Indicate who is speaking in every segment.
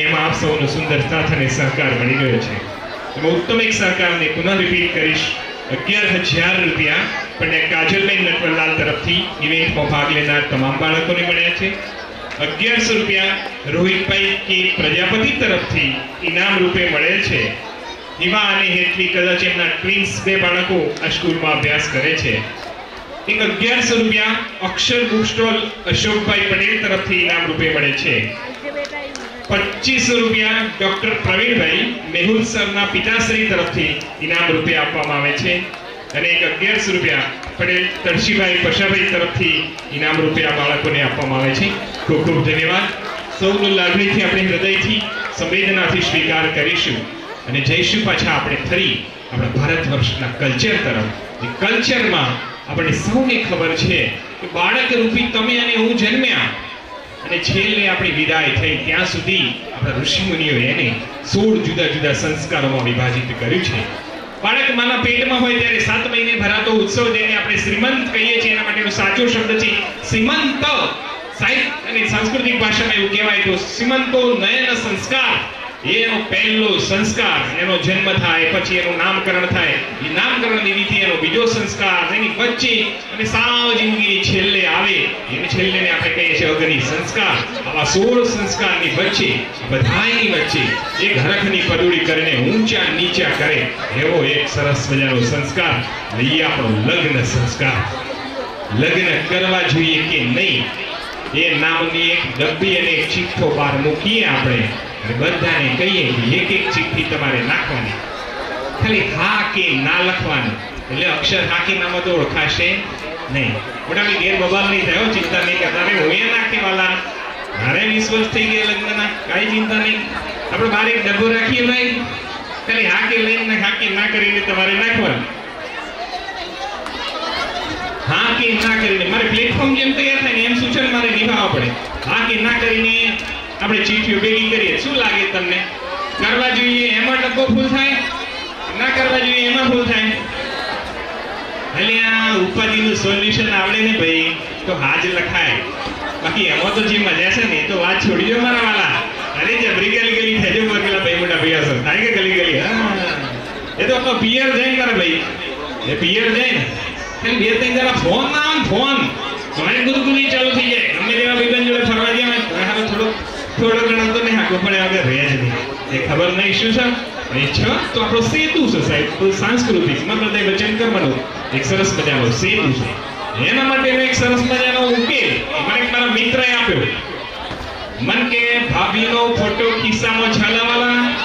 Speaker 1: એમાં આપ સૌનો સુંદર સાથ અને સહકાર મળી રહ્યો છે. એમાં ઉત્તમ એક સહકારને પુનઃ રિપીટ કરીશ. અગિયાર હજાર રૂપિયા પણ કાજલબેન નટવરલાલ તરફથી ઇવેન્ટમાં ભાગ લેનાર તમામ બાળકોને મળ્યા છે. અગિયારસો રૂપિયા રોહિતભાઈ કે પ્રજાપતિ તરફથી ઇનામ રૂપે મળેલ છે. હિમા અને હેતવી કદાચ એમના ટ્વિન્સ બે બાળકો આ સ્કૂલમાં અભ્યાસ કરે છે. એક અગિયારસો રૂપિયા અક્ષર બુક સ્ટોલ અશોકભાઈ પટેલ તરફથી ઇનામ રૂપે મળે છે. પચીસો રૂપિયા ડોક્ટર પ્રવીણભાઈ મેહુલ સરના પિતાશ્રી તરફથી ઇનામ રૂપે આપવામાં આવે છે અને એક અગિયારસો રૂપિયા પટેલ તળશીભાઈ પશાભાઈ તરફથી ઇનામ રૂપે આ બાળકોને આપવામાં આવે છે. ખૂબ ખૂબ ધન્યવાદ. સૌનો લાગણીથી આપણે હૃદયથી સંવેદનાથી સ્વીકાર કરીશું અને જઈશું પાછા આપણે ફરી આપણા ભારત વર્ષના કલ્ચર તરફ. કલ્ચરમાં આપણે સૌને ખબર છે કે બાળક રૂપી તમે અને હું જન્મ્યા. અને છેલ્લે આપણી વિદાય થઈ. ત્યાં સુધી આપણા ઋષિમુનિઓ એને સોળ જુદા જુદા સંસ્કારોમાં વિભાજિત કર્યું છે. બાળક માના પેટમાં હોય ત્યારે સાત મહિને ભરાતો ઉત્સવ જેને આપણે શ્રીમંત કહીએ છીએ, એના માટેનો સાચો શબ્દ છે, શ્રીમંત સાહિત્ય અને સાંસ્કૃતિક ભાષામાં એવું કહેવાય તો શ્રીમંતો નયન સંસ્કાર. એનો પહેલો સંસ્કાર એનો જન્મ થાય, પછી એનું નામકરણ થાય. એ નામકરણની રીતે એનો બીજો સંસ્કાર, એની વચ્ચે અને સાવ જિંદગીની છેલ્લે આવે. એને છેલ્લે આપણે કહીએ છીએ અગ્નિ સંસ્કાર. આવા સોળ સંસ્કારની વચ્ચે બધાની વચ્ચે, એક હરખની પદુડી કરીને ઊંચા નીચા કરે. એવો એક સરસ મજાનો સંસ્કાર. લઈએ આપણો લગ્ન સંસ્કાર. લગ્ન કરવા જોઈએ કે નહીં? એ નામની એક ડબ્બી અને એક ચિઠ્ઠો બહાર મૂકીએ આપણે. બધાને કહીએ એક એક ચિઠ્ઠી તમારે નાખવાની. ખાલી હા કે ના લખવાનું. એટલે અક્ષર હા કે નામાં તો ઓળખાશે નહીં. મોટા બી ગેર બબાલ નહીં થયો ચિંતા નહીં કરતા. અરે હું એ વાલા મારે વિશ્વાસ થઈ ગયા લગ્નના. કાંઈ ચિંતા નહીં. આપણે બહાર એક ડબ્બો રાખીએ ભાઈ. ખાલી હા કે લઈને હા કે ના કરીને તમારે નાખવાનું. હા કે ના કરીને. મારે પ્લેટફોર્મ જેમ તૈયાર થાય ને એમ સૂચન મારે નિભાવવા પડે. હા કે ના કરીને આપણે ચીઠીઓ ભેગી કરીએ. શું લાગે તમને? કરવા જોઈએ એમાં ડબ્બો ફૂલ થાય? ના કરવા જોઈએ એમાં ફૂલ થાય? એટલે આ ઉપાધિનું સોલ્યુશન આવડે ને ભાઈ, તો હાજ લખાય. બાકી એમાં તો જે મજા છે ને તો વાત છોડી દો મારા વાલા. અરે જબરી ગલી ગલી થઈ જવું પેલા ભાઈ મોટા ભૈયા સર થાય કે ગલી ગલી હા. એ તો આપણો પિયર જઈને કરે ભાઈ. એ પિયર જાય ને એમ બે ત્રણ જરા ફોન ના આવે ફોન ફોન ગુરુ ગુદગુદી ચાલુ થઈ જાય. ગમે તેવા ભાઈબંધ જોડે ફરવા ગયા હારો થોડો થોડો ઘણો તો નહીં હાકો પણ આગળ રહે જ નહીં. એ ખબર નહીં શું છે? અને છ. તો આપણો સેતુ છે સાહેબ. તો સાંસ્કૃતિક. મતલબ વચન કરવાનું. એક સરસ મજાનો સેતુ છે. એના માટેનો એક સરસ મજાનો ઉકેલ મને મારા મિત્રએ આપ્યો. મન કે ભાભીનો ફોટો ખિસ્સામાં છાલાવાલા.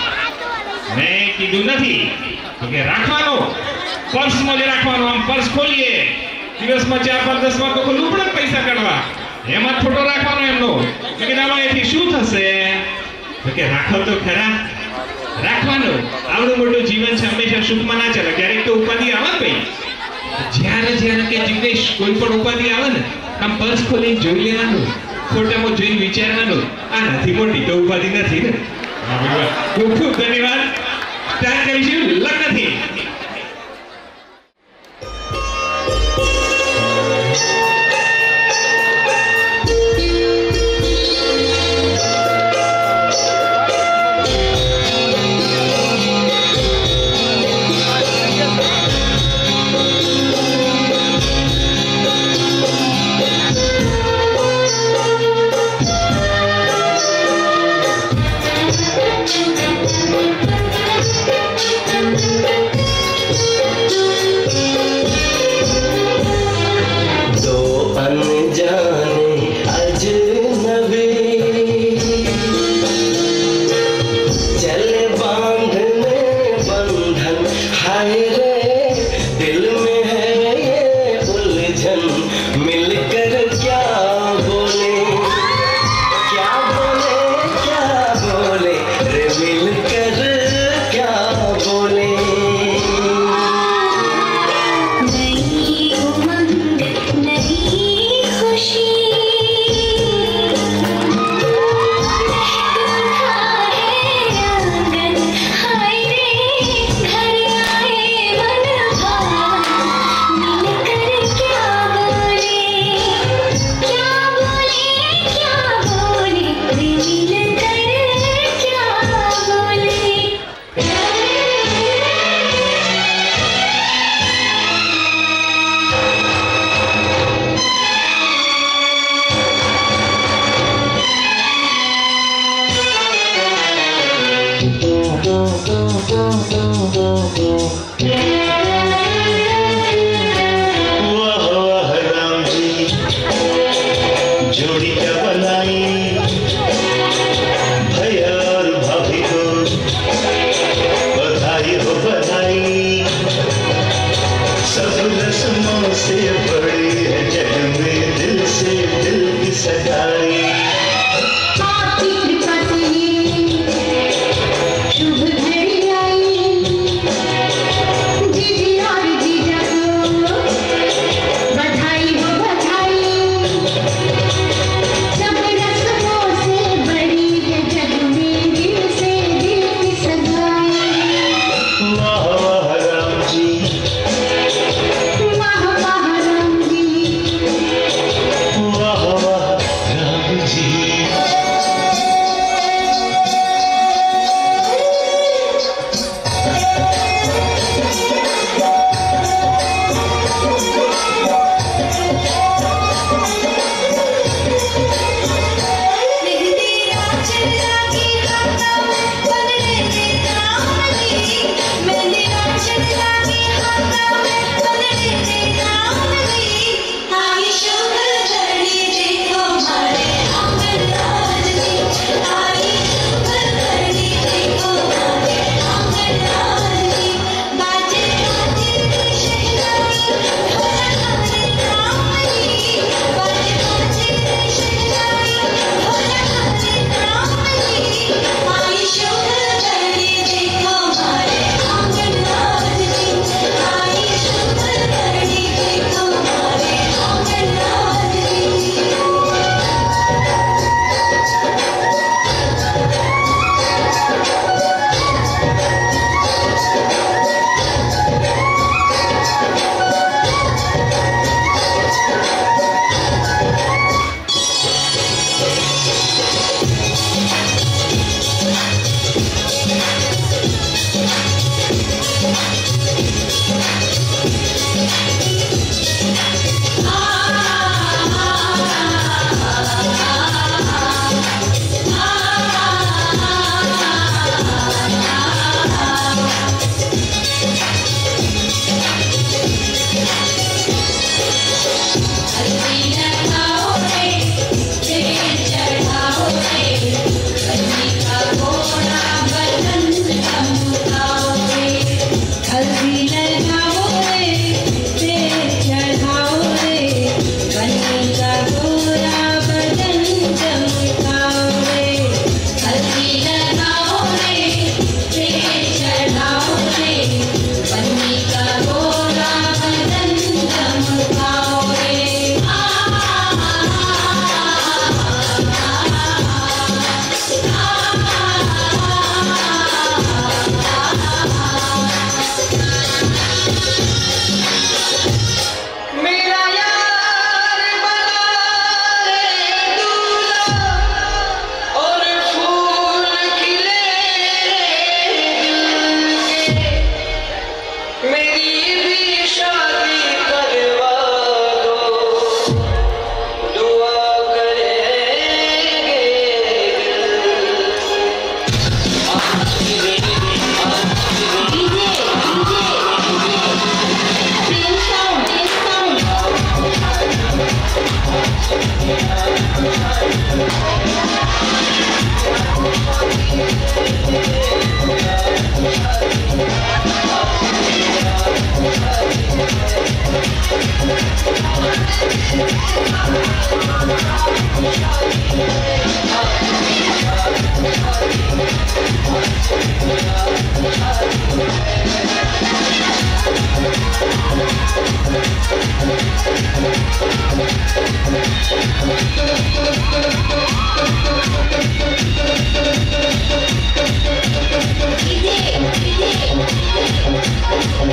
Speaker 1: મેં કીધું નથી. કે રાખવાનો. પર્સમાં જ રાખવાનો. આમ પર્સ ખોલીએ. દિવસમાં ચાર પાંચ દસ વાર તો ખોલવું પૈસા કાઢવા. એમાં ફોટો રાખવાનો એમનો. કે આમાં એથી શું થશે? કે રાખો તો ખરા. રાખવાનો. આવડું મોટું જીવન છે, હંમેશા સુખમાં ના ચાલે. ક્યારેક તો ઉપાધિ આવે ભાઈ જ્યારે જ્યારે કે જિગ્નેશ કોઈ પણ ઉપાધિ આવે ને, આમ પર્સ ખોલી જોઈ લેવાનું, ફોટામાં જોઈને વિચારવાનું, આ નથી મોટી, તો ઉપાધિ નથી ને. ખૂબ ખૂબ ધન્યવાદ. સ્ટાર્ટ કરીશું. લગ્નથી.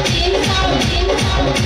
Speaker 2: Inside, inside.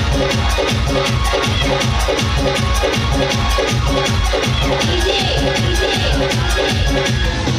Speaker 3: Easy, easy, easy.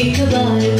Speaker 3: Ichabod